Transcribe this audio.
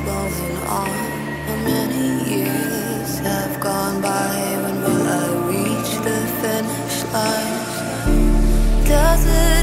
going on. How many years have gone by? When will I reach the finish line? Does?